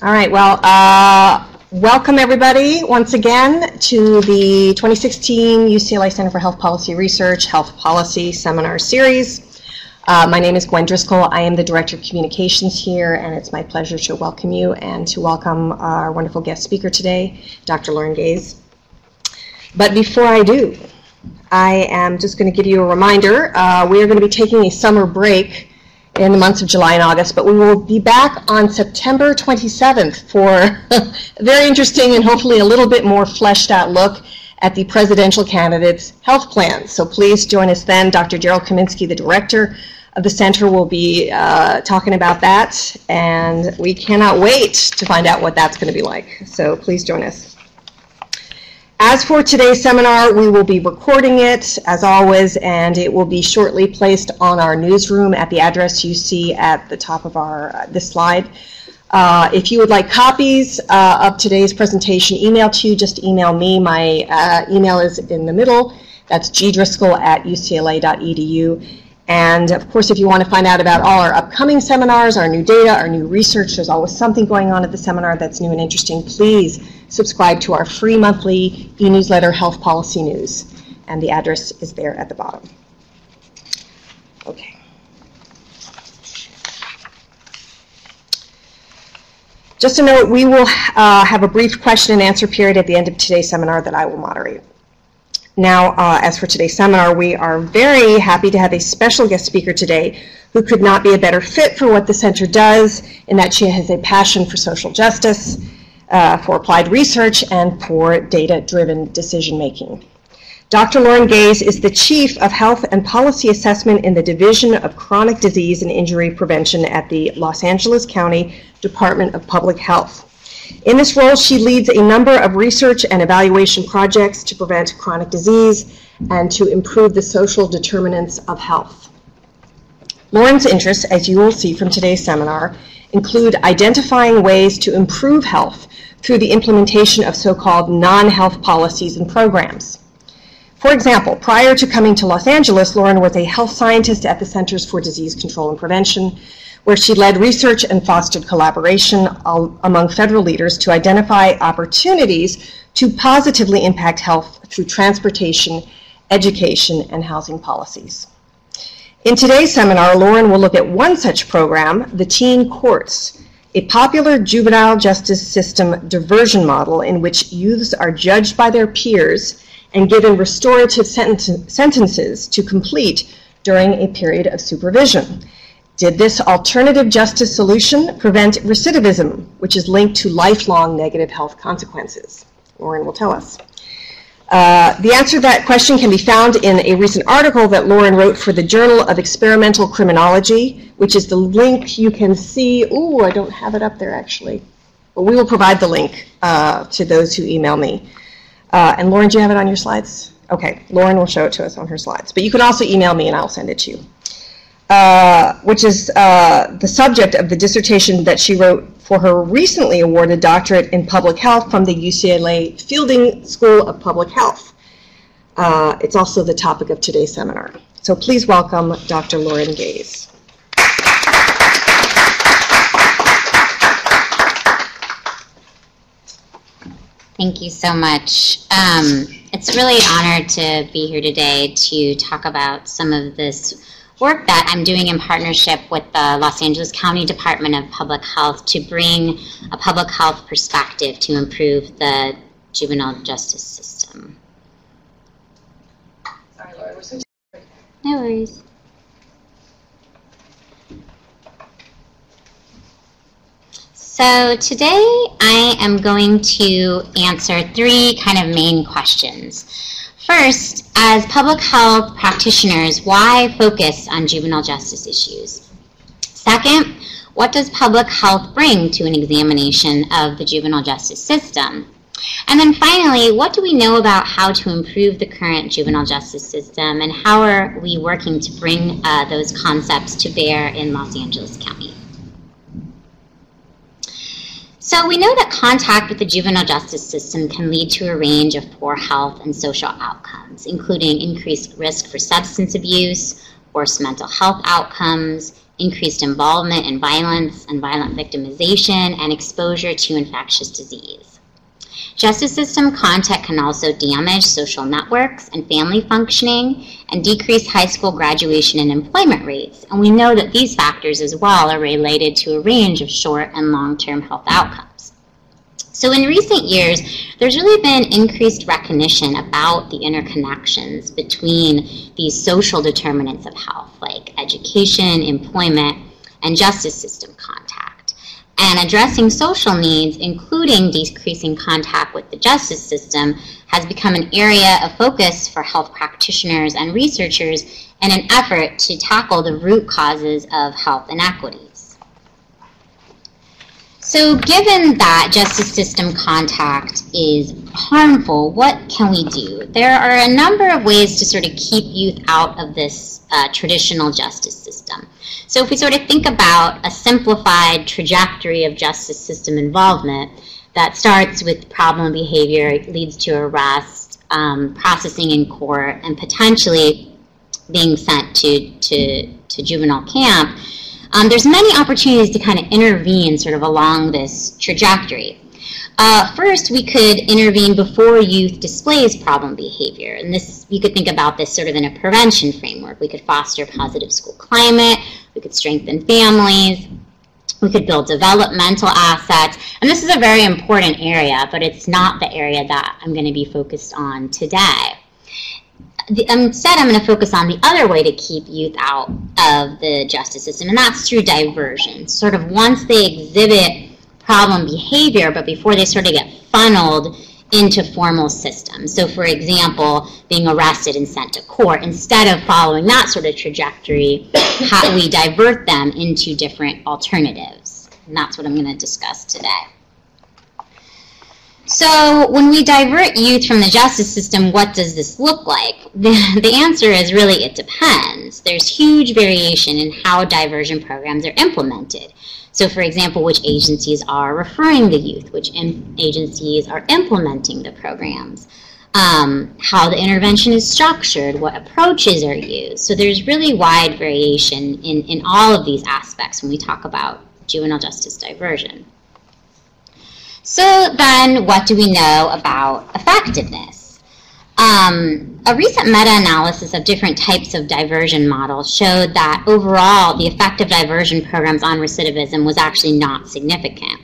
All right, well, uh, welcome everybody once again to the 2016 UCLA Center for Health Policy Research Health Policy Seminar Series. Uh, my name is Gwen Driscoll. I am the Director of Communications here, and it's my pleasure to welcome you and to welcome our wonderful guest speaker today, Dr. Lauren Gase. But before I do, I am just going to give you a reminder. Uh, we are going to be taking a summer break in the months of July and August, but we will be back on September 27th for a very interesting and hopefully a little bit more fleshed out look at the presidential candidates' health plans. So please join us then. Dr. Gerald Kominski, the director of the center, will be uh, talking about that, and we cannot wait to find out what that's going to be like. So please join us. As for today's seminar, we will be recording it, as always, and it will be shortly placed on our newsroom at the address you see at the top of our uh, this slide. Uh, if you would like copies uh, of today's presentation emailed to you, just email me. My uh, email is in the middle. That's gdriscoll at ucla.edu. And of course, if you want to find out about all our upcoming seminars, our new data, our new research, there's always something going on at the seminar that's new and interesting. Please subscribe to our free monthly e-newsletter, Health Policy News. And the address is there at the bottom. Okay. Just a note, we will uh, have a brief question and answer period at the end of today's seminar that I will moderate. Now, uh, as for today's seminar, we are very happy to have a special guest speaker today who could not be a better fit for what the center does in that she has a passion for social justice, uh, for applied research, and for data-driven decision-making. Dr. Lauren Gase is the Chief of Health and Policy Assessment in the Division of Chronic Disease and Injury Prevention at the Los Angeles County Department of Public Health. In this role, she leads a number of research and evaluation projects to prevent chronic disease and to improve the social determinants of health. Lauren's interests, as you will see from today's seminar, include identifying ways to improve health through the implementation of so-called non-health policies and programs. For example, prior to coming to Los Angeles, Lauren was a health scientist at the Centers for Disease Control and Prevention, where she led research and fostered collaboration among federal leaders to identify opportunities to positively impact health through transportation, education, and housing policies. In today's seminar, Lauren will look at one such program, the Teen Courts, a popular juvenile justice system diversion model in which youths are judged by their peers and given restorative sentences to complete during a period of supervision. Did this alternative justice solution prevent recidivism, which is linked to lifelong negative health consequences? Lauren will tell us. Uh, the answer to that question can be found in a recent article that Lauren wrote for the Journal of Experimental Criminology, which is the link you can see. Oh, I don't have it up there actually. But we will provide the link uh, to those who email me. Uh, and Lauren, do you have it on your slides? Okay, Lauren will show it to us on her slides. But you can also email me and I'll send it to you. Uh, which is uh, the subject of the dissertation that she wrote for her recently awarded doctorate in public health from the UCLA Fielding School of Public Health. Uh, it's also the topic of today's seminar. So please welcome Dr. Lauren Gase. Thank you so much. Um, it's really an honor to be here today to talk about some of this work that I'm doing in partnership with the Los Angeles County Department of Public Health to bring a public health perspective to improve the juvenile justice system. Sorry, Laura, we're so No worries. So today I am going to answer three kind of main questions. First, as public health practitioners, why focus on juvenile justice issues? Second, what does public health bring to an examination of the juvenile justice system? And then finally, what do we know about how to improve the current juvenile justice system and how are we working to bring uh, those concepts to bear in Los Angeles County? So we know that contact with the juvenile justice system can lead to a range of poor health and social outcomes, including increased risk for substance abuse, worse mental health outcomes, increased involvement in violence and violent victimization, and exposure to infectious disease. Justice system contact can also damage social networks and family functioning and decrease high school graduation and employment rates. And we know that these factors as well are related to a range of short and long-term health outcomes. So in recent years, there's really been increased recognition about the interconnections between these social determinants of health, like education, employment, and justice system contact and addressing social needs, including decreasing contact with the justice system, has become an area of focus for health practitioners and researchers in an effort to tackle the root causes of health inequities. So given that justice system contact is harmful, what can we do? There are a number of ways to sort of keep youth out of this uh, traditional justice system. So if we sort of think about a simplified trajectory of justice system involvement that starts with problem behavior, leads to arrest, um, processing in court, and potentially being sent to, to, to juvenile camp, um, there's many opportunities to kind of intervene sort of along this trajectory. Uh, first, we could intervene before youth displays problem behavior. And this, you could think about this sort of in a prevention framework. We could foster positive school climate. We could strengthen families. We could build developmental assets. And this is a very important area, but it's not the area that I'm going to be focused on today. Instead, I'm going to focus on the other way to keep youth out of the justice system, and that's through diversion. Sort of once they exhibit problem behavior, but before they sort of get funneled into formal systems. So, for example, being arrested and sent to court, instead of following that sort of trajectory, how we divert them into different alternatives. And that's what I'm going to discuss today. So, when we divert youth from the justice system, what does this look like? The, the answer is really it depends. There's huge variation in how diversion programs are implemented. So, for example, which agencies are referring the youth, which agencies are implementing the programs, um, how the intervention is structured, what approaches are used. So, there's really wide variation in, in all of these aspects when we talk about juvenile justice diversion. So, then what do we know about effectiveness? Um, a recent meta-analysis of different types of diversion models showed that overall the effect of diversion programs on recidivism was actually not significant.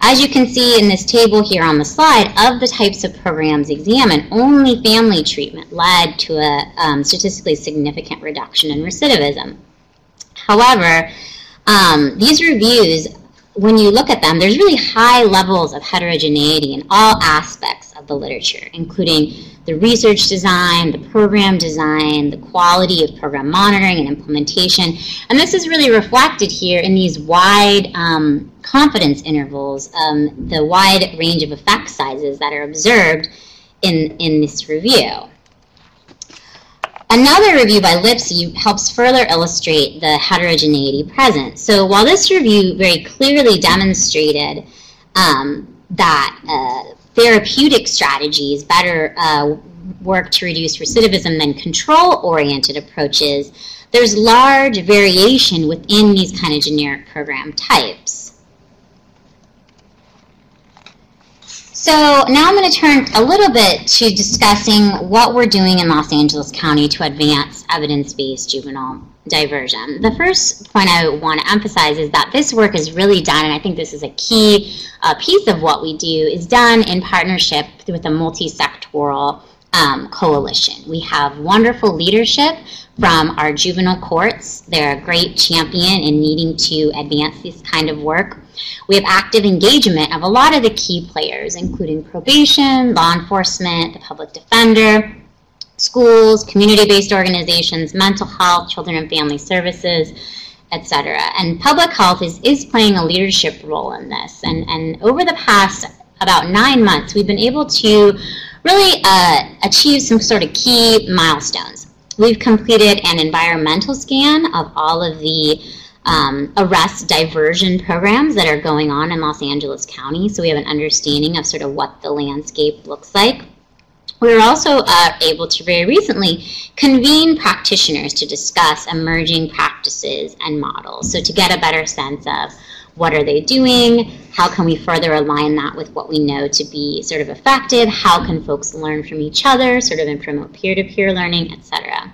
As you can see in this table here on the slide, of the types of programs examined, only family treatment led to a um, statistically significant reduction in recidivism. However, um, these reviews, when you look at them, there's really high levels of heterogeneity in all aspects of the literature, including the research design, the program design, the quality of program monitoring and implementation. And this is really reflected here in these wide um, confidence intervals, um, the wide range of effect sizes that are observed in, in this review. Another review by Lipsey helps further illustrate the heterogeneity present. So while this review very clearly demonstrated um, that uh, therapeutic strategies better uh, work to reduce recidivism than control-oriented approaches, there's large variation within these kind of generic program types. So now I'm going to turn a little bit to discussing what we're doing in Los Angeles County to advance evidence-based juvenile diversion. The first point I want to emphasize is that this work is really done, and I think this is a key uh, piece of what we do, is done in partnership with a multi-sectoral um, coalition. We have wonderful leadership from our juvenile courts. They're a great champion in needing to advance this kind of work. We have active engagement of a lot of the key players, including probation, law enforcement, the public defender, schools, community-based organizations, mental health, children and family services, etc. And public health is, is playing a leadership role in this. And, and over the past about nine months, we've been able to really uh, achieve some sort of key milestones. We've completed an environmental scan of all of the um, arrest diversion programs that are going on in Los Angeles County, so we have an understanding of sort of what the landscape looks like. We were also uh, able to very recently convene practitioners to discuss emerging practices and models, so to get a better sense of what are they doing, how can we further align that with what we know to be sort of effective, how can folks learn from each other, sort of and promote peer-to-peer learning, etc.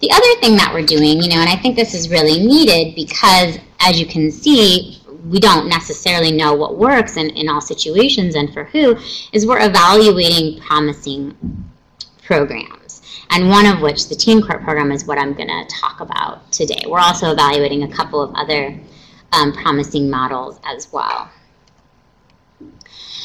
The other thing that we're doing, you know, and I think this is really needed because as you can see, we don't necessarily know what works in, in all situations and for who, is we're evaluating promising programs. And one of which, the Teen Court program, is what I'm going to talk about today. We're also evaluating a couple of other um, promising models as well.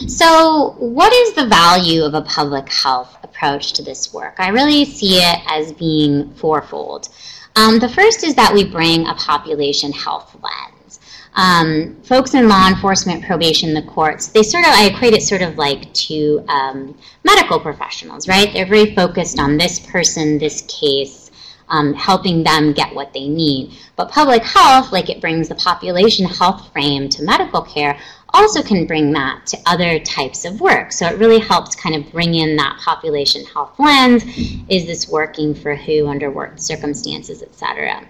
So what is the value of a public health approach to this work? I really see it as being fourfold. Um, the first is that we bring a population health lens. Um, folks in law enforcement, probation, the courts, they sort of, I equate it sort of like to um, medical professionals, right? They're very focused on this person, this case, um, helping them get what they need. But public health, like it brings the population health frame to medical care, also can bring that to other types of work. So it really helps kind of bring in that population health lens. Is this working for who under what circumstances, et cetera.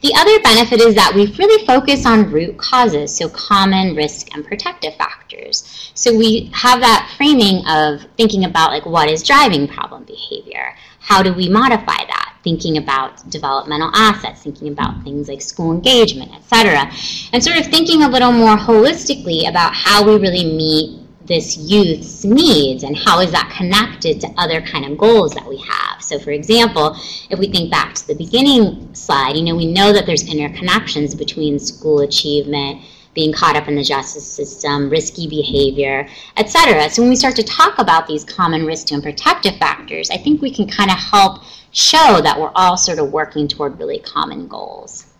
The other benefit is that we really focus on root causes, so common risk and protective factors. So we have that framing of thinking about like what is driving problem behavior? How do we modify that? Thinking about developmental assets, thinking about things like school engagement, etc. And sort of thinking a little more holistically about how we really meet this youth's needs and how is that connected to other kind of goals that we have. So for example, if we think back to the beginning slide, you know, we know that there's interconnections between school achievement, being caught up in the justice system, risky behavior, etc. So when we start to talk about these common risk and protective factors, I think we can kind of help show that we're all sort of working toward really common goals.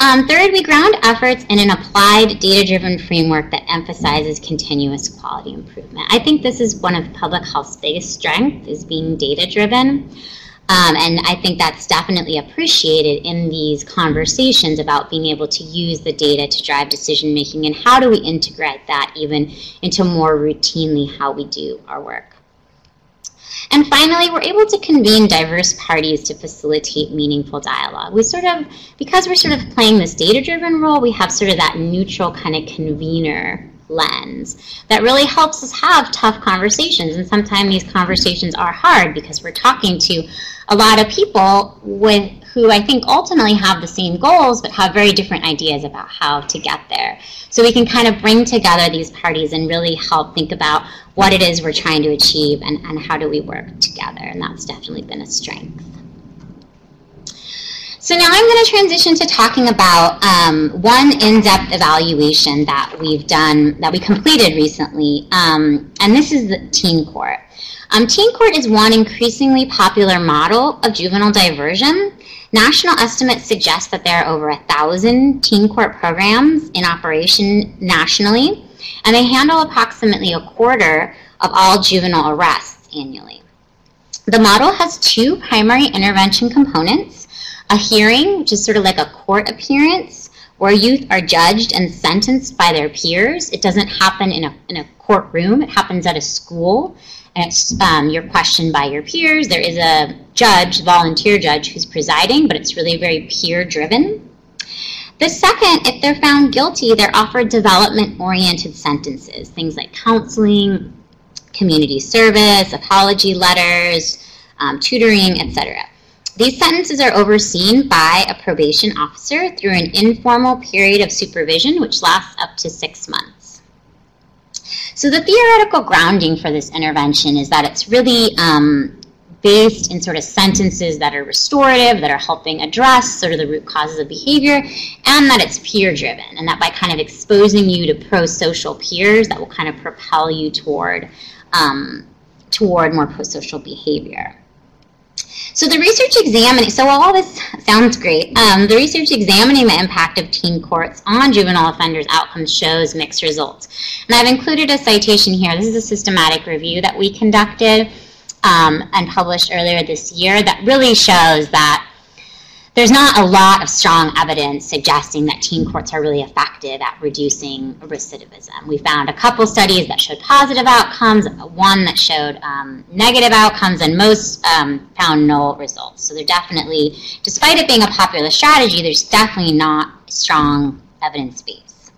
Um, third, we ground efforts in an applied data-driven framework that emphasizes continuous quality improvement. I think this is one of public health's biggest strengths is being data-driven. Um, and I think that's definitely appreciated in these conversations about being able to use the data to drive decision making and how do we integrate that even into more routinely how we do our work. And finally, we're able to convene diverse parties to facilitate meaningful dialogue. We sort of, because we're sort of playing this data-driven role, we have sort of that neutral kind of convener lens that really helps us have tough conversations. And sometimes these conversations are hard because we're talking to a lot of people with who I think ultimately have the same goals but have very different ideas about how to get there. So we can kind of bring together these parties and really help think about what it is we're trying to achieve and, and how do we work together. And that's definitely been a strength. So now I'm going to transition to talking about um, one in-depth evaluation that we've done, that we completed recently, um, and this is the Teen Court. Um, teen Court is one increasingly popular model of juvenile diversion. National estimates suggest that there are over a thousand teen court programs in operation nationally, and they handle approximately a quarter of all juvenile arrests annually. The model has two primary intervention components a hearing, which is sort of like a court appearance, where youth are judged and sentenced by their peers. It doesn't happen in a, in a courtroom, it happens at a school. It's, um, you're questioned by your peers. There is a judge, volunteer judge, who's presiding, but it's really very peer driven. The second, if they're found guilty, they're offered development oriented sentences, things like counseling, community service, apology letters, um, tutoring, etc. These sentences are overseen by a probation officer through an informal period of supervision, which lasts up to six months. So the theoretical grounding for this intervention is that it's really um, based in sort of sentences that are restorative, that are helping address sort of the root causes of behavior, and that it's peer driven, and that by kind of exposing you to pro-social peers, that will kind of propel you toward um, toward more pro-social behavior. So the research examining, so all this sounds great, um, the research examining the impact of teen courts on juvenile offenders' outcomes shows mixed results. And I've included a citation here. This is a systematic review that we conducted um, and published earlier this year that really shows that there's not a lot of strong evidence suggesting that teen courts are really effective at reducing recidivism. We found a couple studies that showed positive outcomes, one that showed um, negative outcomes, and most um, found no results. So they're definitely, despite it being a popular strategy, there's definitely not strong evidence base.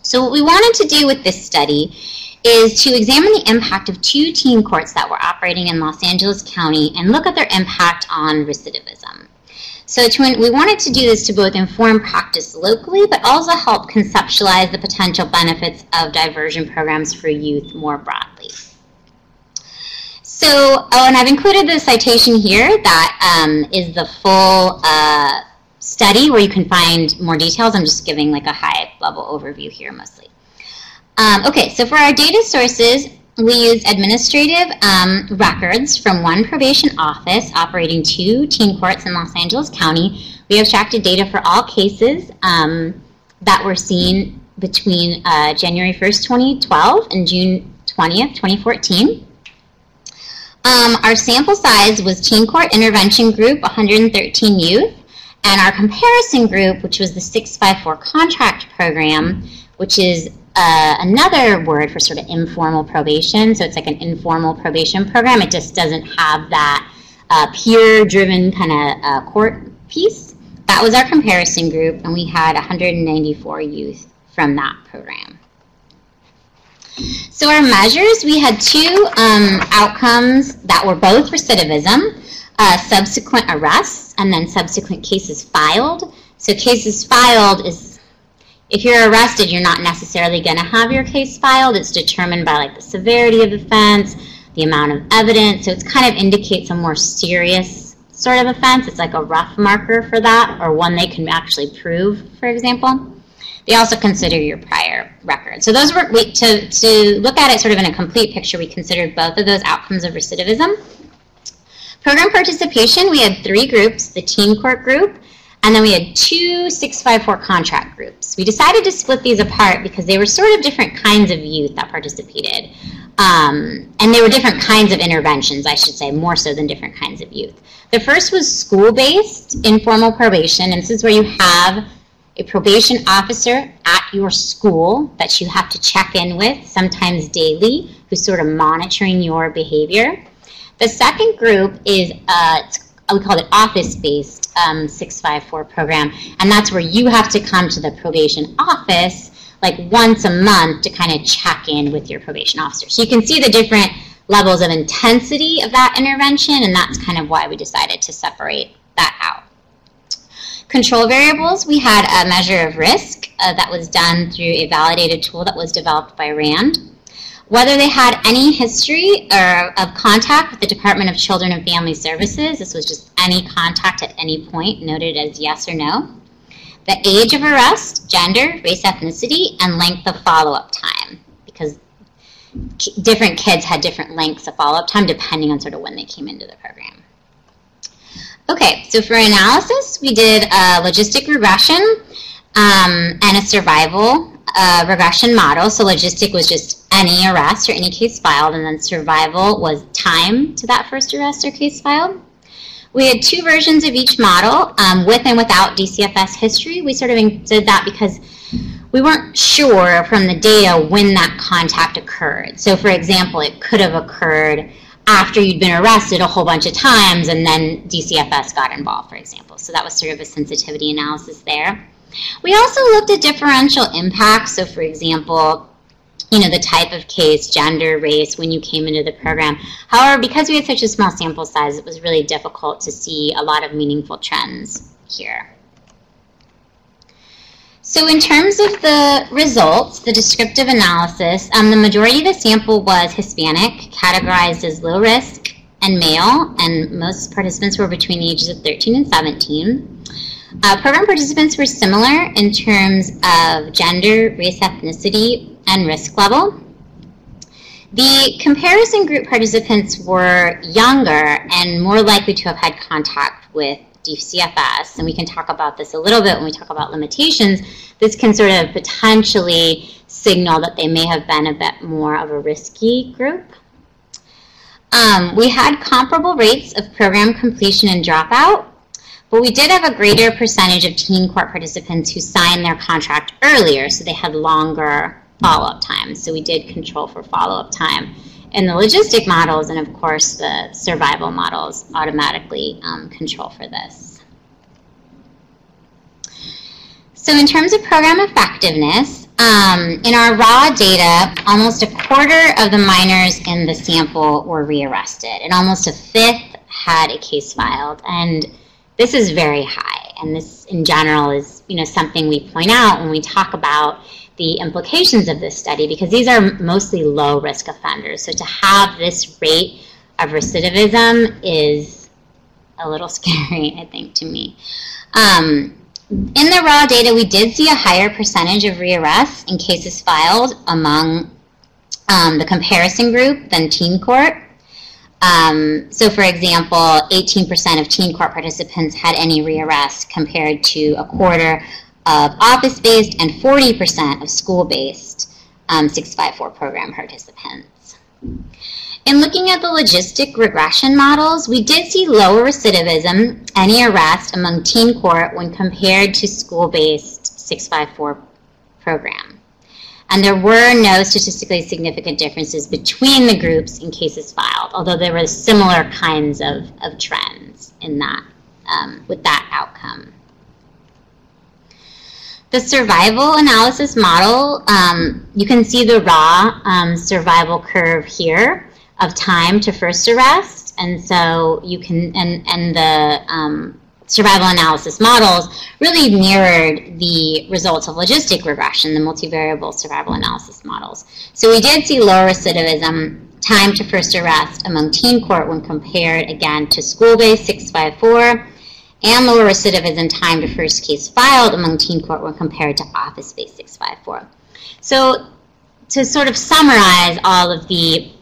So what we wanted to do with this study is to examine the impact of two teen courts that were operating in Los Angeles County and look at their impact on recidivism. So to, we wanted to do this to both inform practice locally, but also help conceptualize the potential benefits of diversion programs for youth more broadly. So, oh, and I've included the citation here that um, is the full uh, study where you can find more details. I'm just giving like a high level overview here mostly. Um, okay, so for our data sources, we use administrative um, records from one probation office operating two teen courts in Los Angeles County. We abstracted data for all cases um, that were seen between uh, January 1st, 2012 and June 20th, 2014. Um, our sample size was Teen Court Intervention Group, 113 youth, and our comparison group, which was the 654 contract program, which is uh, another word for sort of informal probation. So it's like an informal probation program. It just doesn't have that uh, peer-driven kind of uh, court piece. That was our comparison group, and we had 194 youth from that program. So our measures, we had two um, outcomes that were both recidivism, uh, subsequent arrests, and then subsequent cases filed. So cases filed is if you're arrested, you're not necessarily going to have your case filed. It's determined by like the severity of the offense, the amount of evidence. So it kind of indicates a more serious sort of offense. It's like a rough marker for that, or one they can actually prove, for example. They also consider your prior record. So those were we, to to look at it sort of in a complete picture. We considered both of those outcomes of recidivism. Program participation, we had three groups: the teen court group, and then we had two 654 contract groups. We decided to split these apart because they were sort of different kinds of youth that participated. Um, and they were different kinds of interventions, I should say, more so than different kinds of youth. The first was school-based informal probation, and this is where you have a probation officer at your school that you have to check in with, sometimes daily, who's sort of monitoring your behavior. The second group is uh, we call it office-based um, 654 program, and that's where you have to come to the probation office like once a month to kind of check in with your probation officer. So you can see the different levels of intensity of that intervention, and that's kind of why we decided to separate that out. Control variables, we had a measure of risk uh, that was done through a validated tool that was developed by RAND whether they had any history or of contact with the Department of Children and Family Services. This was just any contact at any point, noted as yes or no. The age of arrest, gender, race, ethnicity, and length of follow-up time, because different kids had different lengths of follow-up time depending on sort of when they came into the program. Okay, so for analysis, we did a logistic regression um, and a survival regression model. So logistic was just any arrest or any case filed, and then survival was time to that first arrest or case filed. We had two versions of each model, um, with and without DCFS history. We sort of did that because we weren't sure from the data when that contact occurred. So for example, it could have occurred after you'd been arrested a whole bunch of times and then DCFS got involved, for example. So that was sort of a sensitivity analysis there. We also looked at differential impacts. So for example, you know, the type of case, gender, race, when you came into the program. However, because we had such a small sample size, it was really difficult to see a lot of meaningful trends here. So in terms of the results, the descriptive analysis, um, the majority of the sample was Hispanic, categorized as low risk and male, and most participants were between the ages of 13 and 17. Uh, program participants were similar in terms of gender, race, ethnicity, and risk level. The comparison group participants were younger and more likely to have had contact with DCFS, and we can talk about this a little bit when we talk about limitations. This can sort of potentially signal that they may have been a bit more of a risky group. Um, we had comparable rates of program completion and dropout, But we did have a greater percentage of teen court participants who signed their contract earlier, so they had longer follow-up time. So we did control for follow-up time in the logistic models, and of course the survival models automatically um, control for this. So in terms of program effectiveness, um, in our raw data, almost a quarter of the minors in the sample were rearrested, and almost a fifth had a case filed. And this is very high, and this in general is you know something we point out when we talk about the implications of this study because these are mostly low risk offenders. So to have this rate of recidivism is a little scary, I think, to me. Um, in the raw data, we did see a higher percentage of rearrests in cases filed among um, the comparison group than teen court. Um, so, for example, 18% of teen court participants had any rearrests compared to a quarter of office-based and 40% of school-based um, 654 program participants. In looking at the logistic regression models, we did see lower recidivism, any arrest among teen court when compared to school-based 654 program. And there were no statistically significant differences between the groups in cases filed, although there were similar kinds of, of trends in that, um, with that outcome. The survival analysis model, um, you can see the raw um, survival curve here of time to first arrest. And so you can, and, and the um, survival analysis models really mirrored the results of logistic regression, the multivariable survival analysis models. So we did see lower recidivism, time to first arrest among teen court when compared again to school-based 654, and lower recidivism time to first case filed among teen court when compared to office-based 654. So to sort of summarize all of the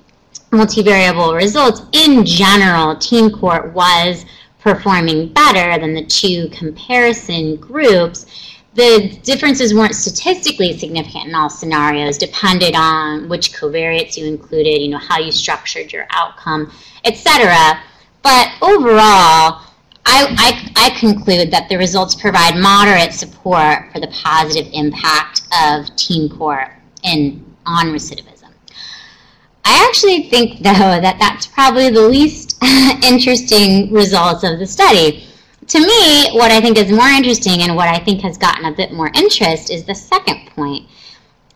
multivariable results, in general, teen court was performing better than the two comparison groups. The differences weren't statistically significant in all scenarios, depended on which covariates you included, you know, how you structured your outcome, etc. But overall, I, I, I, conclude that the results provide moderate support for the positive impact of teen court in, on recidivism. I actually think, though, that that's probably the least interesting results of the study. To me, what I think is more interesting and what I think has gotten a bit more interest is the second point,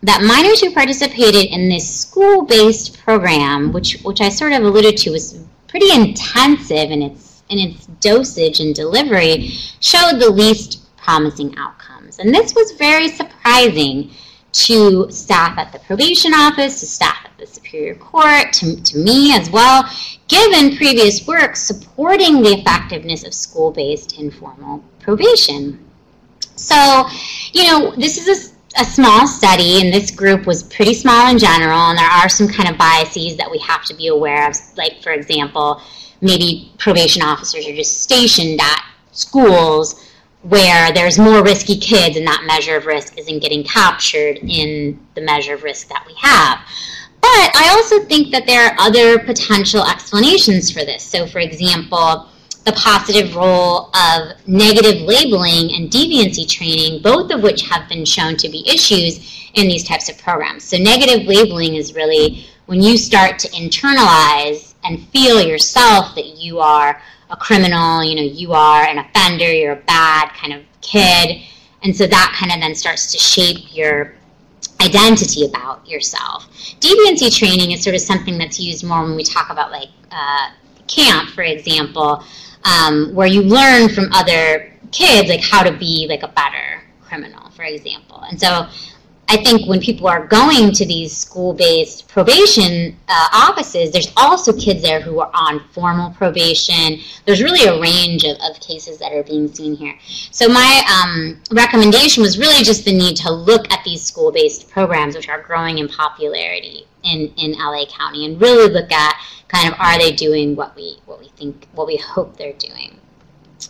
that minors who participated in this school-based program, which, which I sort of alluded to was pretty intensive in its, in its dosage and delivery, showed the least promising outcomes. And this was very surprising to staff at the probation office, to staff the Superior Court, to, to me as well, given previous work supporting the effectiveness of school-based informal probation. So, you know, this is a, a small study, and this group was pretty small in general, and there are some kind of biases that we have to be aware of, like, for example, maybe probation officers are just stationed at schools where there's more risky kids and that measure of risk isn't getting captured in the measure of risk that we have. But I also think that there are other potential explanations for this. So for example, the positive role of negative labeling and deviancy training, both of which have been shown to be issues in these types of programs. So negative labeling is really when you start to internalize and feel yourself that you are a criminal, you know, you are an offender, you're a bad kind of kid. And so that kind of then starts to shape your identity about yourself. Deviancy training is sort of something that's used more when we talk about like uh, camp, for example, um, where you learn from other kids like how to be like a better criminal, for example. And so I think when people are going to these school-based probation uh, offices, there's also kids there who are on formal probation. There's really a range of, of cases that are being seen here. So my um, recommendation was really just the need to look at these school-based programs, which are growing in popularity in, in LA County, and really look at kind of are they doing what we what we think what we hope they're doing.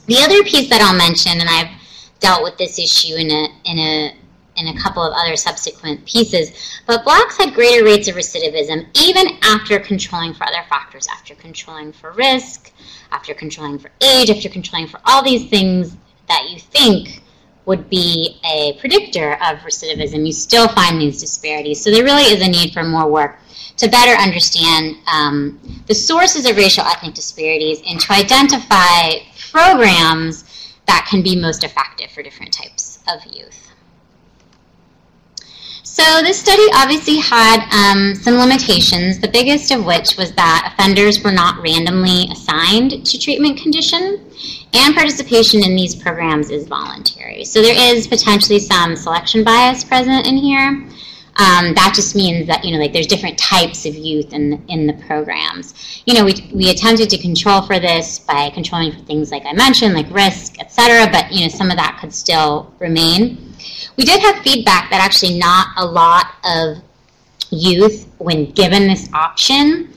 The other piece that I'll mention, and I've dealt with this issue in a in a in a couple of other subsequent pieces. But blacks had greater rates of recidivism even after controlling for other factors, after controlling for risk, after controlling for age, after controlling for all these things that you think would be a predictor of recidivism, you still find these disparities. So there really is a need for more work to better understand um, the sources of racial ethnic disparities and to identify programs that can be most effective for different types of youth. So this study obviously had um, some limitations, the biggest of which was that offenders were not randomly assigned to treatment condition, and participation in these programs is voluntary. So there is potentially some selection bias present in here. Um, that just means that you know like there's different types of youth in the, in the programs. You know we, we attempted to control for this by controlling for things like I mentioned like risk, etc. But you know some of that could still remain. We did have feedback that actually not a lot of youth, when given this option,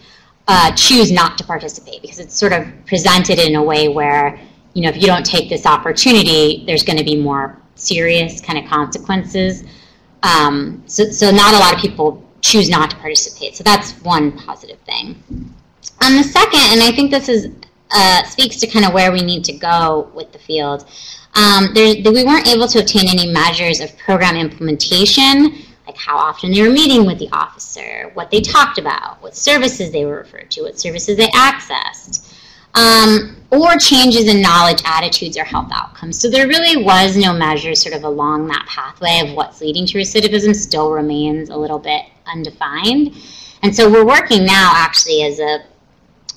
uh, choose not to participate because it's sort of presented in a way where you know if you don't take this opportunity, there's going to be more serious kind of consequences. Um, so, so not a lot of people choose not to participate. So that's one positive thing. On the second, and I think this is uh, speaks to kind of where we need to go with the field. Um, there, we weren't able to obtain any measures of program implementation, like how often they were meeting with the officer, what they talked about, what services they were referred to, what services they accessed um, or changes in knowledge, attitudes, or health outcomes. So there really was no measure sort of along that pathway of what's leading to recidivism still remains a little bit undefined. And so we're working now actually as a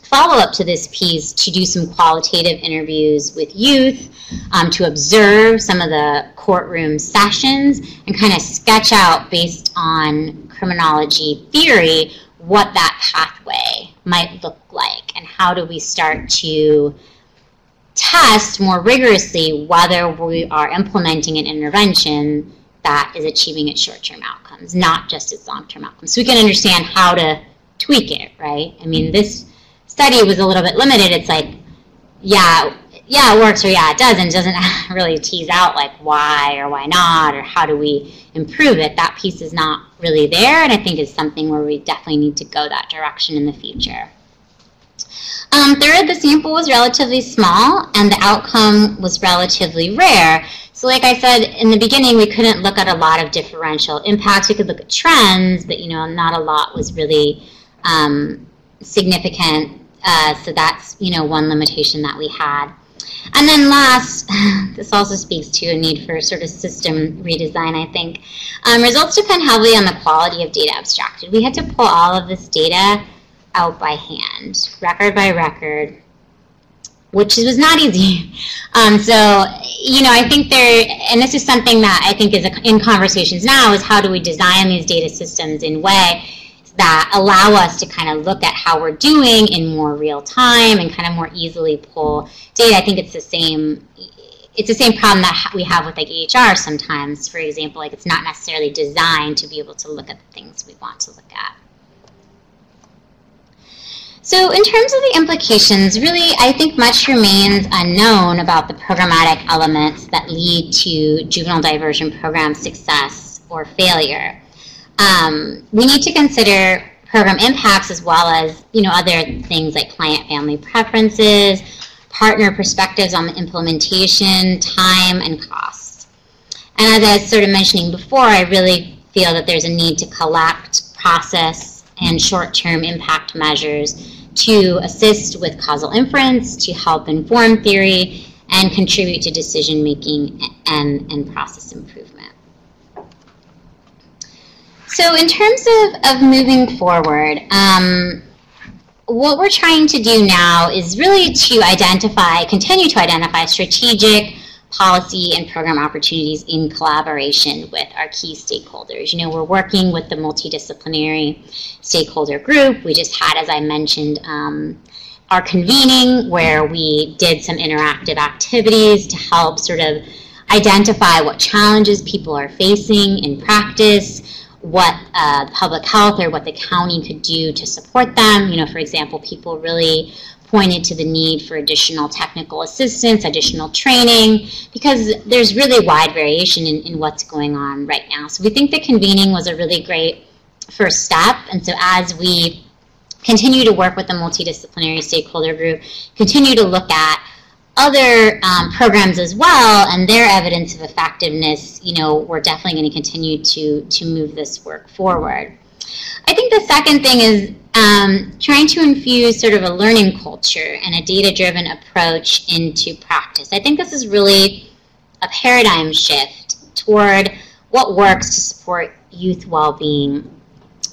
follow-up to this piece to do some qualitative interviews with youth, um, to observe some of the courtroom sessions and kind of sketch out based on criminology theory what that pathway might look like and how do we start to test more rigorously whether we are implementing an intervention that is achieving its short-term outcomes, not just its long-term outcomes. So we can understand how to tweak it, right? I mean, this study was a little bit limited. It's like, yeah, yeah, it works or yeah, it doesn't. It doesn't really tease out like why or why not or how do we improve it. That piece is not really there, and I think is something where we definitely need to go that direction in the future. Um, third, the sample was relatively small and the outcome was relatively rare. So like I said in the beginning, we couldn't look at a lot of differential impacts. We could look at trends, but you know, not a lot was really um, significant. Uh, so that's you know one limitation that we had. And then last, this also speaks to a need for sort of system redesign, I think. Um, results depend heavily on the quality of data abstracted. We had to pull all of this data out by hand, record by record, which was not easy. Um, so, you know, I think there, and this is something that I think is in conversations now, is how do we design these data systems in way that allow us to kind of look at how we're doing in more real time and kind of more easily pull data. I think it's the same. It's the same problem that we have with like EHR sometimes. For example, like it's not necessarily designed to be able to look at the things we want to look at. So in terms of the implications, really, I think much remains unknown about the programmatic elements that lead to juvenile diversion program success or failure um, we need to consider program impacts as well as you know other things like client family preferences, partner perspectives on the implementation, time, and cost. And as I was sort of mentioning before, I really feel that there's a need to collect, process, and short-term impact measures to assist with causal inference, to help inform theory, and contribute to decision making and, and process improvement. So in terms of, of moving forward, um, what we're trying to do now is really to identify, continue to identify strategic policy and program opportunities in collaboration with our key stakeholders. You know, we're working with the multidisciplinary stakeholder group. We just had, as I mentioned, um, our convening where we did some interactive activities to help sort of identify what challenges people are facing in practice, what uh, public health or what the county could do to support them. You know, for example, people really pointed to the need for additional technical assistance, additional training, because there's really wide variation in, in what's going on right now. So we think the convening was a really great first step. And so as we continue to work with the multidisciplinary stakeholder group, continue to look at other um, programs as well and their evidence of effectiveness, you know, we're definitely going to continue to, to move this work forward. I think the second thing is um, trying to infuse sort of a learning culture and a data-driven approach into practice. I think this is really a paradigm shift toward what works to support youth well-being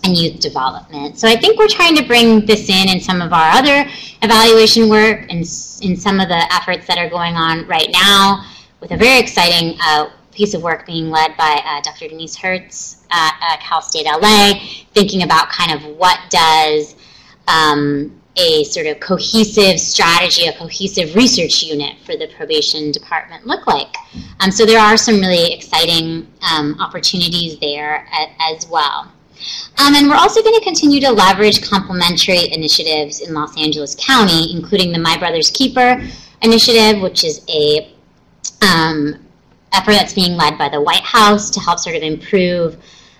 and youth development. So I think we're trying to bring this in in some of our other evaluation work and in some of the efforts that are going on right now with a very exciting uh, piece of work being led by uh, Dr. Denise Herz at uh, Cal State LA, thinking about kind of what does um, a sort of cohesive strategy, a cohesive research unit for the probation department look like. Um, so there are some really exciting um, opportunities there at, as well. Um, and we're also going to continue to leverage complementary initiatives in Los Angeles County, including the My Brother's Keeper initiative, which is a um, effort that's being led by the White House to help sort of improve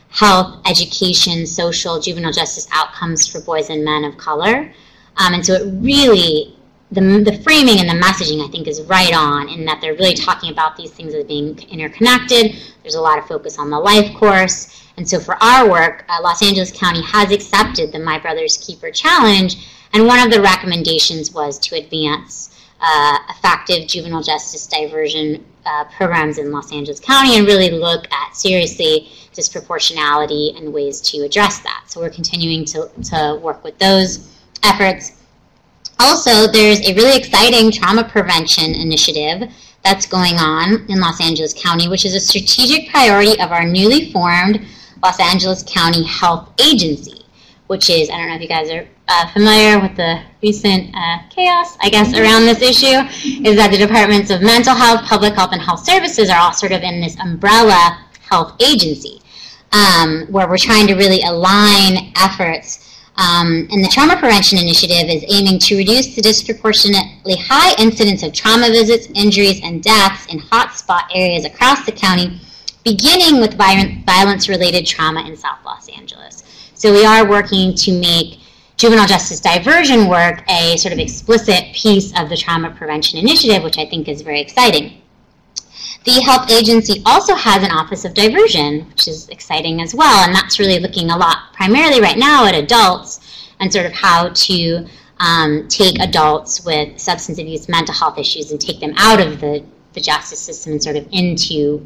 health, education, social, juvenile justice outcomes for boys and men of color. Um, and so it really, the, the framing and the messaging, I think, is right on in that they're really talking about these things as being interconnected. There's a lot of focus on the life course. And so for our work, uh, Los Angeles County has accepted the My Brother's Keeper Challenge, and one of the recommendations was to advance uh, effective juvenile justice diversion uh, programs in Los Angeles County and really look at seriously disproportionality and ways to address that. So we're continuing to, to work with those efforts. Also, there's a really exciting trauma prevention initiative that's going on in Los Angeles County, which is a strategic priority of our newly formed Los Angeles County Health Agency, which is, I don't know if you guys are uh, familiar with the recent uh, chaos, I guess, around this issue, is that the Departments of Mental Health, Public Health, and Health Services are all sort of in this umbrella health agency, um, where we're trying to really align efforts. Um, and the Trauma Prevention Initiative is aiming to reduce the disproportionately high incidence of trauma visits, injuries, and deaths in hotspot areas across the county beginning with violence-related trauma in South Los Angeles. So we are working to make juvenile justice diversion work a sort of explicit piece of the trauma prevention initiative, which I think is very exciting. The health agency also has an office of diversion, which is exciting as well, and that's really looking a lot primarily right now at adults and sort of how to um, take adults with substance abuse, mental health issues, and take them out of the, the justice system and sort of into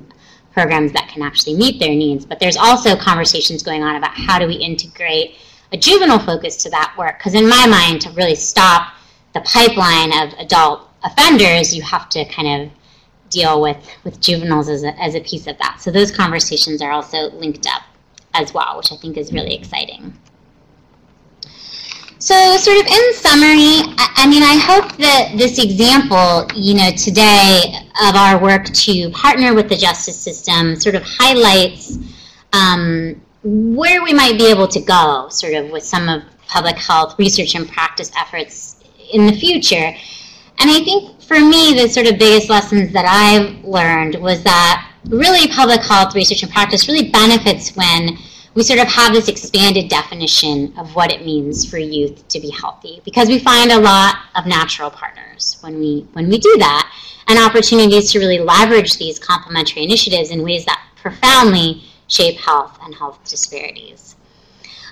programs that can actually meet their needs. But there's also conversations going on about how do we integrate a juvenile focus to that work. Because in my mind, to really stop the pipeline of adult offenders, you have to kind of deal with, with juveniles as a, as a piece of that. So those conversations are also linked up as well, which I think is really exciting. So sort of in summary, I, I mean, I hope that this example, you know, today of our work to partner with the justice system sort of highlights um, where we might be able to go sort of with some of public health research and practice efforts in the future. And I think for me, the sort of biggest lessons that I've learned was that really public health research and practice really benefits when we sort of have this expanded definition of what it means for youth to be healthy because we find a lot of natural partners when we when we do that and opportunities to really leverage these complementary initiatives in ways that profoundly shape health and health disparities.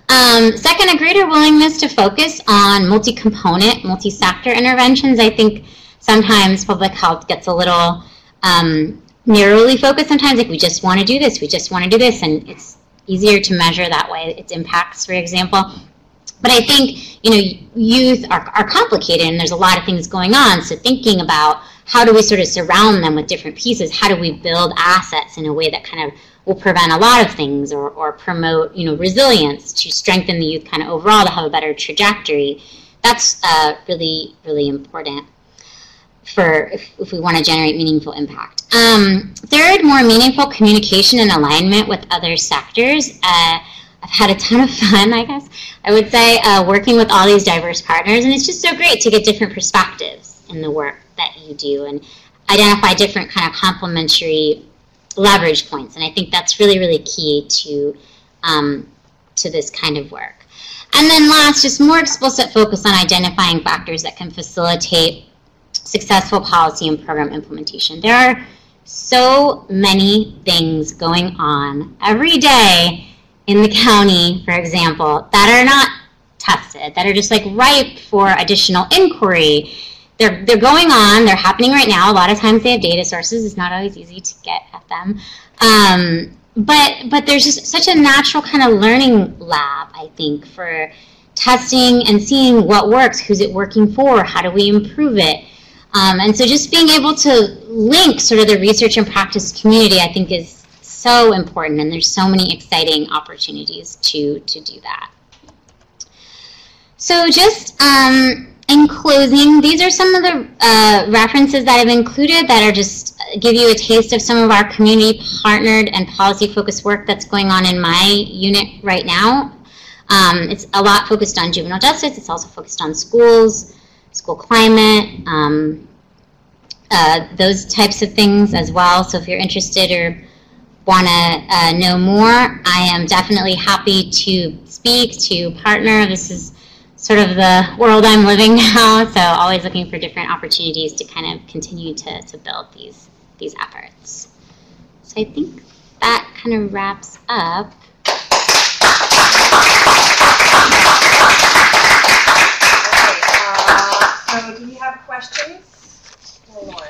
Um, second, a greater willingness to focus on multi-component, multi-sector interventions. I think sometimes public health gets a little um, narrowly focused sometimes, like we just want to do this, we just want to do this, and it's easier to measure that way, its impacts, for example. But I think, you know, youth are, are complicated and there's a lot of things going on. So thinking about how do we sort of surround them with different pieces? How do we build assets in a way that kind of will prevent a lot of things or, or promote, you know, resilience to strengthen the youth kind of overall to have a better trajectory? That's uh, really, really important. For if, if we want to generate meaningful impact. Um, third, more meaningful communication and alignment with other sectors. Uh, I've had a ton of fun, I guess, I would say, uh, working with all these diverse partners, and it's just so great to get different perspectives in the work that you do and identify different kind of complementary leverage points. And I think that's really, really key to, um, to this kind of work. And then last, just more explicit focus on identifying factors that can facilitate successful policy and program implementation. There are so many things going on every day in the county, for example, that are not tested, that are just like ripe for additional inquiry. They're, they're going on, they're happening right now. A lot of times they have data sources. It's not always easy to get at them. Um, but, but there's just such a natural kind of learning lab, I think, for testing and seeing what works, who's it working for, how do we improve it. Um, and so just being able to link sort of the research and practice community, I think is so important, and there's so many exciting opportunities to, to do that. So just um, in closing, these are some of the uh, references that I've included that are just uh, give you a taste of some of our community partnered and policy focused work that's going on in my unit right now. Um, it's a lot focused on juvenile justice. It's also focused on schools, school climate, um, uh, those types of things as well. So if you're interested or want to uh, know more, I am definitely happy to speak, to partner. This is sort of the world I'm living now, so always looking for different opportunities to kind of continue to, to build these, these efforts. So I think that kind of wraps up. Uh, so do we have questions? Lauren?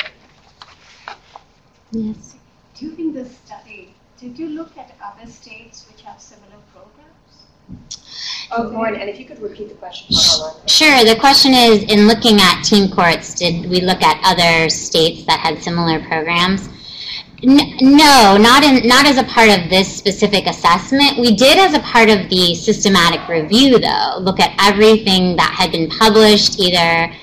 Yes. During the study, did you look at other states which have similar programs? Oh, Lauren, and if you could repeat the question for Sure. The question is, in looking at teen courts, did we look at other states that had similar programs? No, not in not as a part of this specific assessment. We did as a part of the systematic review, though, look at everything that had been published, either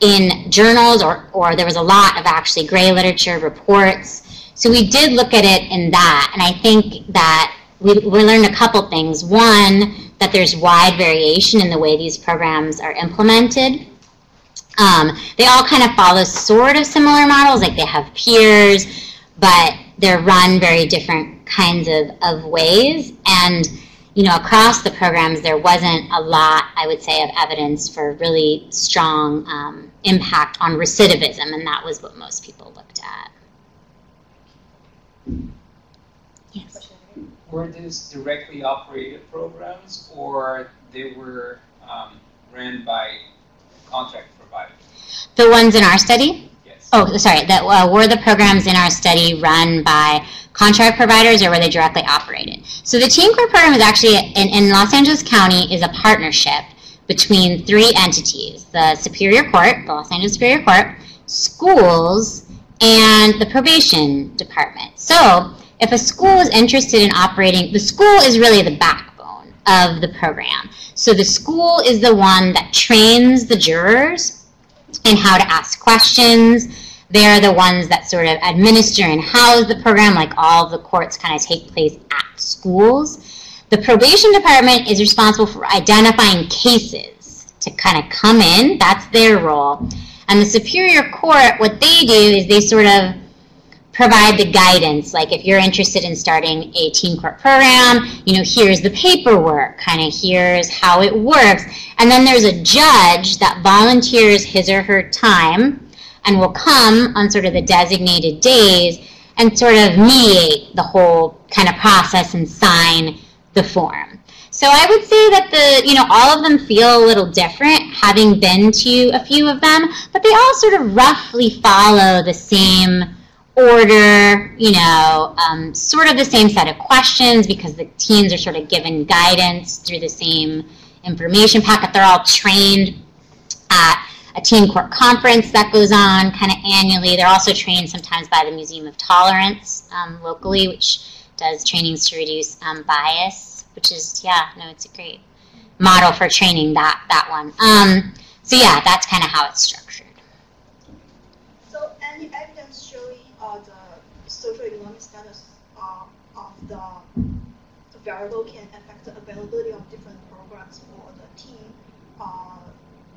in journals or or there was a lot of actually gray literature reports. So we did look at it in that, and I think that we, we learned a couple things. One, that there's wide variation in the way these programs are implemented. Um, they all kind of follow sort of similar models, like they have peers, but they're run very different kinds of, of ways. And, you know, across the programs, there wasn't a lot, I would say, of evidence for really strong um, impact on recidivism, and that was what most people looked at. Yes. Were these directly operated programs or they were um, ran by contract providers? The ones in our study? Oh, sorry. That uh, were the programs in our study run by contract providers, or were they directly operated? So the Teen Court program is actually in, in Los Angeles County is a partnership between three entities: the Superior Court, the Los Angeles Superior Court, schools, and the probation department. So if a school is interested in operating, the school is really the backbone of the program. So the school is the one that trains the jurors in how to ask questions. They're the ones that sort of administer and house the program, like all the courts kind of take place at schools. The probation department is responsible for identifying cases to kind of come in. That's their role. And the Superior Court, what they do is they sort of provide the guidance. Like if you're interested in starting a teen court program, you know, here's the paperwork, kind of here's how it works. And then there's a judge that volunteers his or her time and will come on sort of the designated days and sort of mediate the whole kind of process and sign the form. So I would say that the, you know, all of them feel a little different, having been to a few of them, but they all sort of roughly follow the same order, you know, um, sort of the same set of questions because the teens are sort of given guidance through the same information packet. They're all trained at a teen court conference that goes on kind of annually. They're also trained sometimes by the Museum of Tolerance um, locally, which does trainings to reduce um, bias, which is, yeah, no, it's a great model for training that, that one. Um, so yeah, that's kind of how it's structured. programs showing uh, the socioeconomic status uh, of the variable can affect the availability of different programs for the team. Uh,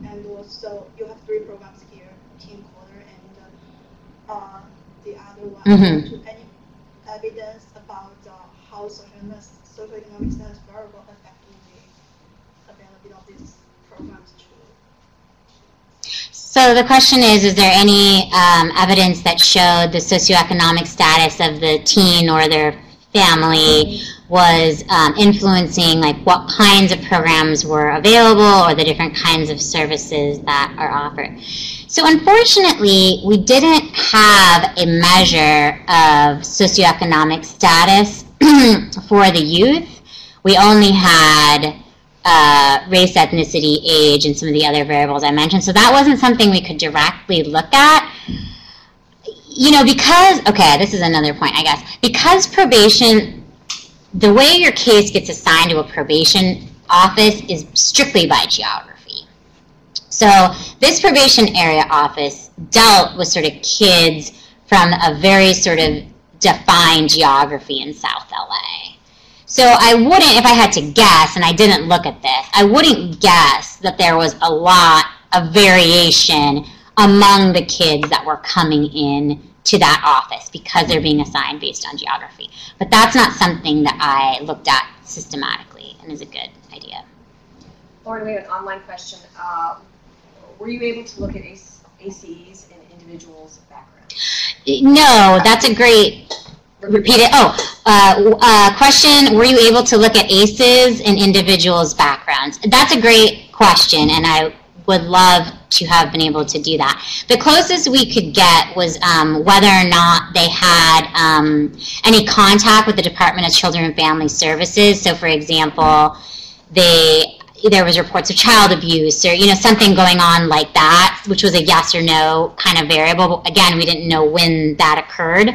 and also, you have three programs here, team quarter and uh, the other one. Mhm. To any evidence about uh, how socioeconomic, socioeconomic status variable affecting the availability of these programs to So the question is, is there any um, evidence that showed the socioeconomic status of the teen or their family was um, influencing like what kinds of programs were available or the different kinds of services that are offered? So unfortunately, we didn't have a measure of socioeconomic status for the youth. We only had uh, race, ethnicity, age, and some of the other variables I mentioned. So that wasn't something we could directly look at. You know, because, okay, this is another point, I guess. Because probation, the way your case gets assigned to a probation office is strictly by geography. So this probation area office dealt with sort of kids from a very sort of defined geography in South LA. So I wouldn't, if I had to guess, and I didn't look at this, I wouldn't guess that there was a lot of variation among the kids that were coming in to that office because they're being assigned based on geography. But that's not something that I looked at systematically and is a good idea. Lauren, we have an online question. Uh, Were you able to look at ACEs in individuals' background? No, that's a great, repeat it. Oh, uh, uh, question, were you able to look at ACEs in individuals' backgrounds? That's a great question, and I would love to have been able to do that. The closest we could get was um, whether or not they had um, any contact with the Department of Children and Family Services. So, for example, they there was reports of child abuse or you know something going on like that, which was a yes or no kind of variable. But again, we didn't know when that occurred.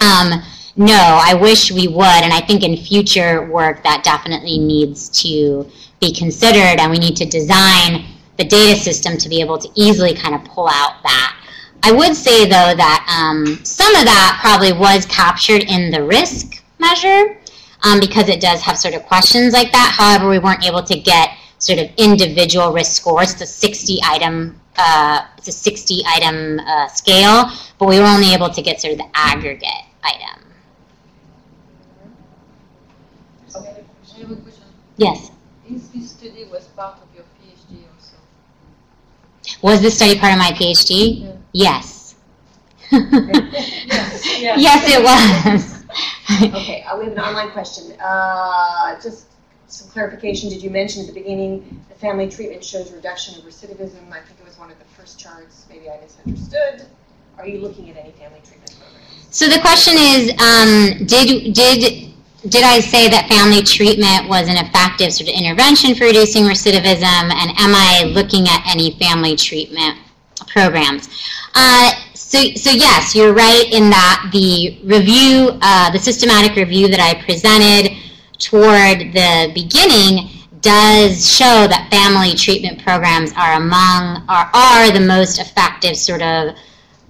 Um, no, I wish we would, and I think in future work that definitely needs to be considered, and we need to design the data system to be able to easily kind of pull out that. I would say though that um, some of that probably was captured in the risk measure um, because it does have sort of questions like that. However, we weren't able to get sort of individual risk scores. It's a 60 item, uh, it's a 60 item uh, scale, but we were only able to get sort of the aggregate item. Okay. I have a question. Yes. Is this study was part of your PhD also? Was this study part of my PhD? Yeah. Yes. Yes, yes. yes, it was. Okay, uh, we have an online question. Uh, Just some clarification, did you mention at the beginning, the family treatment shows reduction of recidivism? I think it was one of the first charts, maybe I misunderstood. Are you looking at any family treatment programs? So the question is, um, did did did I say that family treatment was an effective sort of intervention for reducing recidivism, and am I looking at any family treatment programs? Uh, so, so yes, you're right in that the review, uh, the systematic review that I presented toward the beginning does show that family treatment programs are among are, are the most effective sort of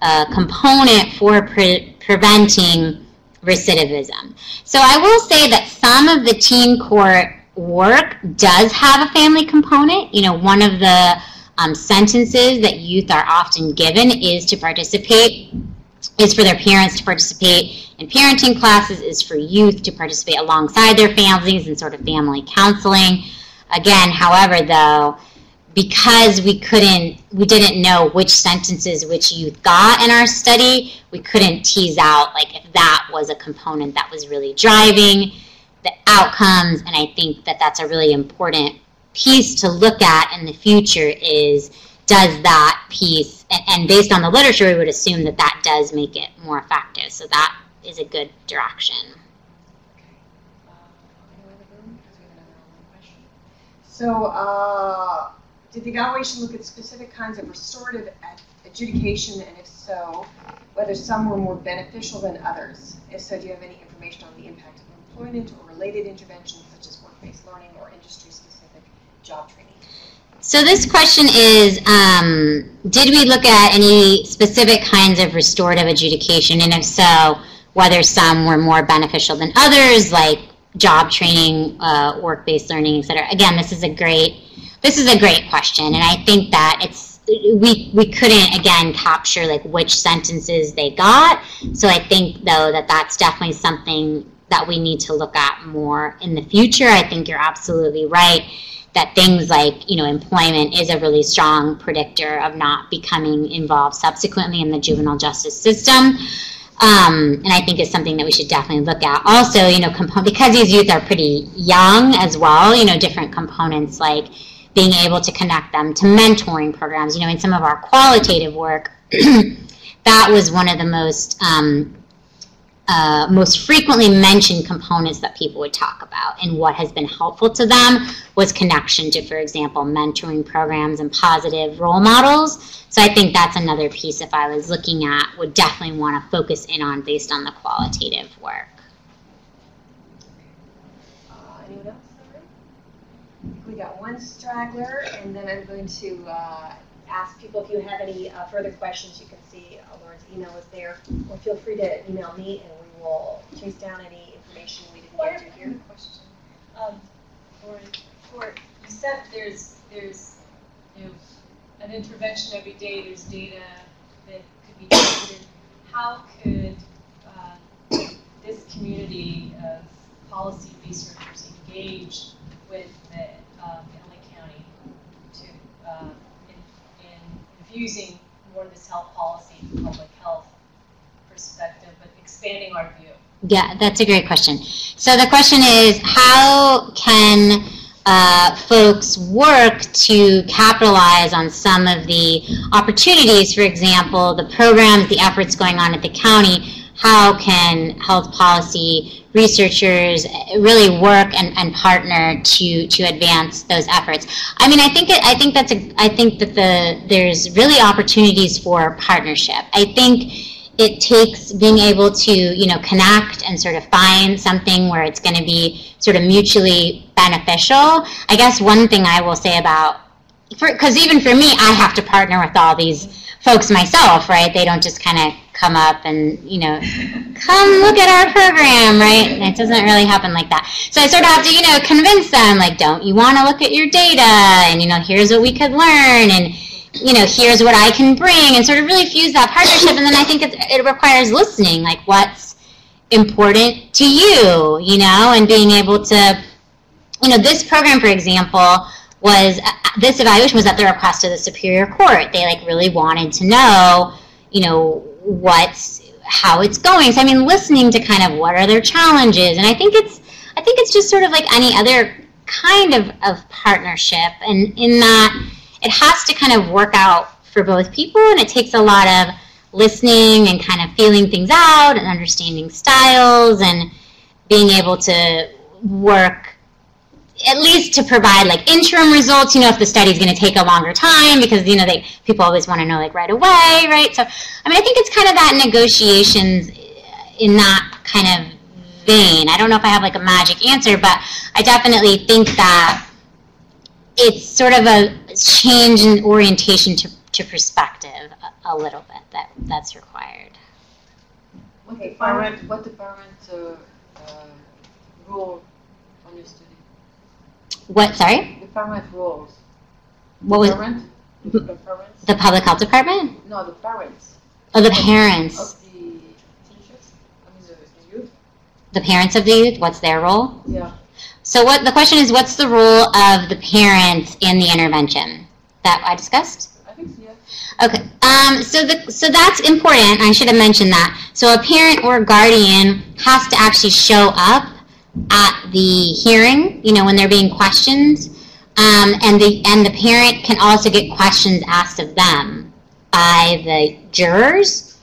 uh, component for pre- preventing recidivism. So I will say that some of the teen court work does have a family component. You know, one of the um, sentences that youth are often given is to participate, is for their parents to participate in parenting classes, is for youth to participate alongside their families in sort of family counseling. Again, however, though, because we couldn't, we didn't know which sentences which youth got in our study, we couldn't tease out like if that was a component that was really driving the outcomes. And I think that that's a really important piece to look at in the future is does that piece, and, based on the literature, we would assume that that does make it more effective. So that is a good direction. Uh. So, uh, did the evaluation look at specific kinds of restorative ad- adjudication, and if so, whether some were more beneficial than others? If so, do you have any information on the impact of employment or related interventions such as work-based learning or industry-specific job training? So this question is, um, did we look at any specific kinds of restorative adjudication, and if so, whether some were more beneficial than others, like job training, uh, work-based learning, et cetera? Again, this is a great, this is a great question, and I think that it's we we couldn't again capture like which sentences they got. So I think though that that's definitely something that we need to look at more in the future. I think you're absolutely right that things like you know employment is a really strong predictor of not becoming involved subsequently in the juvenile justice system. Um, and I think it's something that we should definitely look at. Also, you know, because these youth are pretty young as well, you know, different components like being able to connect them to mentoring programs. You know, in some of our qualitative work, that was one of the most um, uh, most frequently mentioned components that people would talk about and what has been helpful to them was connection to, for example, mentoring programs and positive role models. So I think that's another piece if I was looking at would definitely want to focus in on based on the qualitative work. Uh, anyone else? All right. I think We got one straggler, and then I'm going to uh, ask people if you have any uh, further questions. You can see uh, Lauren's email is there, or feel free to email me, and we will chase down any information we didn't Why get to here. question? Um, or, or you said there's, there's, you know, an intervention every day, there's data that could be targeted. How could, uh, this community of policy researchers engage with the, um, LA County to, um, in, in infusing more of this health policy, public health perspective, but expanding our view? Yeah, that's a great question. So the question is, how can uh, folks work to capitalize on some of the opportunities, for example, the programs, the efforts going on at the county, how can health policy researchers really work and, and partner to, to advance those efforts? I mean, I think it, I think that's a, I think that the there's really opportunities for partnership. I think it takes being able to you know connect and sort of find something where it's going to be sort of mutually beneficial i guess one thing i will say about because even for me i have to partner with all these folks myself right? They don't just kind of come up and you know come look at our program right? And it doesn't really happen like that. So i sort of have to you know convince them like don't you want to look at your data? And you know here's what we could learn and you know, here's what I can bring, and sort of really fuse that partnership. And then I think it, it requires listening, like what's important to you, you know, and being able to, you know, this program, for example, was uh, this evaluation was at the request of the Superior Court. They like really wanted to know, you know, what's how it's going. So I mean, listening to kind of what are their challenges, and I think it's I think it's just sort of like any other kind of, of partnership, and in that it has to kind of work out for both people, and it takes a lot of listening and kind of feeling things out and understanding styles and being able to work at least to provide like interim results you know if the study is going to take a longer time because you know they people always want to know like right away right so i mean i think it's kind of that negotiations in that kind of vein i don't know if i have like a magic answer but i definitely think that it's sort of a change in orientation to, to perspective a, a little bit that that's required. What Okay, the parent, what the parent uh, uh, role on your study? What? Sorry. The parent roles. What was Parent? The the parents? the public health department? No, the parents Oh, the parents. of the teachers, I mean, the the youth, The parents of the youth. What's their role? yeah. So what the question is, what's the role of the parents in the intervention that I discussed? I think so, yeah. Okay. Um, so the so that's important. I should have mentioned that. So a parent or guardian has to actually show up at the hearing. You know, when they're being questioned, um, and the and the parent can also get questions asked of them by the jurors.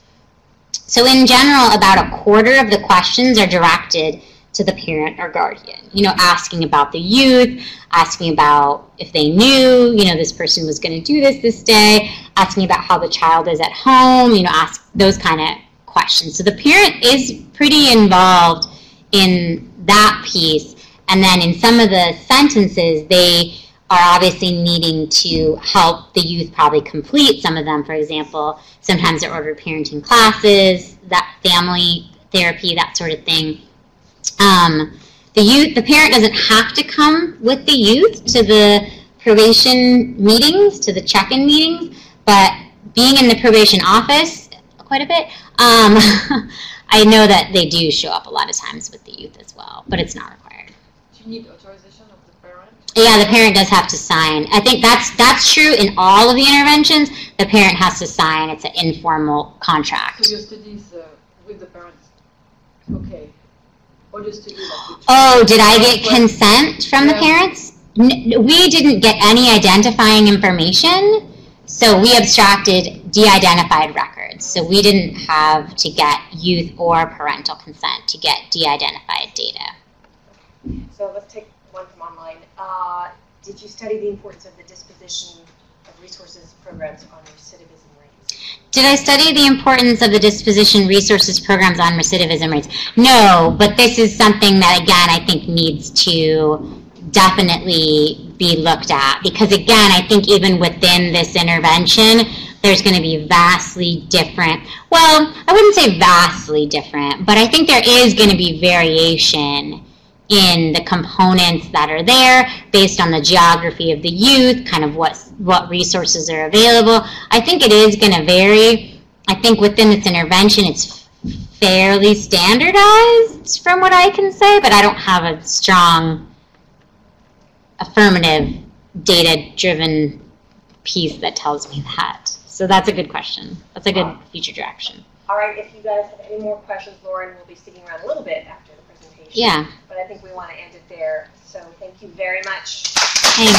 So in general, about a quarter of the questions are directed to the parent or guardian. You know, asking about the youth, asking about if they knew, you know, this person was going to do this this day, asking about how the child is at home, you know, ask those kind of questions. So the parent is pretty involved in that piece. And then in some of the sentences, they are obviously needing to help the youth probably complete some of them. For example, sometimes they're ordered parenting classes, that family therapy, that sort of thing. Um, the youth, the parent doesn't have to come with the youth to the probation meetings, to the check-in meetings, but being in the probation office quite a bit, um, I know that they do show up a lot of times with the youth as well, but it's not required. Do you need authorization of the parent? Yeah, the parent does have to sign. I think that's that's true in all of the interventions. The parent has to sign. It's an informal contract. So your studies uh, with the parents, okay. Or just to do Oh, did I get consent from the parents? N- we didn't get any identifying information, so we abstracted de-identified records. So we didn't have to get youth or parental consent to get de-identified data. So let's take one from online. Uh, Did you study the importance of the disposition of resources programs on recidivism rates? Did I study the importance of the disposition resources programs on recidivism rates? No, but this is something that, again, I think needs to definitely be looked at. Because, again, I think even within this intervention, there's going to be vastly different, well, I wouldn't say vastly different, but I think there is going to be variation in the components that are there based on the geography of the youth, kind of what what resources are available. I think it is going to vary. I think within this intervention, it's fairly standardized from what I can say, but I don't have a strong affirmative data-driven piece that tells me that. So that's a good question. That's a good future direction. All right, if you guys have any more questions, Lauren will be sticking around a little bit after the presentation. Yeah. But I think we want to end it there. So thank you very much. Thanks.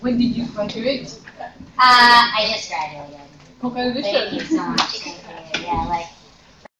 When did you graduate? Uh, I just graduated. Congratulations. Thank you so much. Thank you. Yeah, like